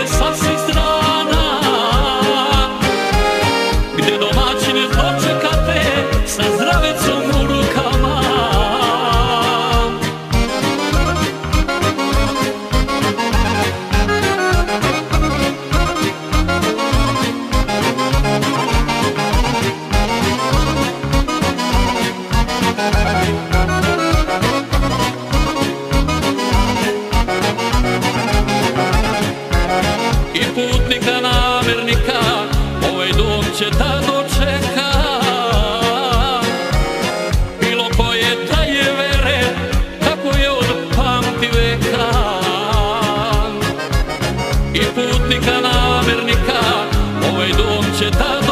Yes, I sense the putnika, namernika Ovaj dom će tada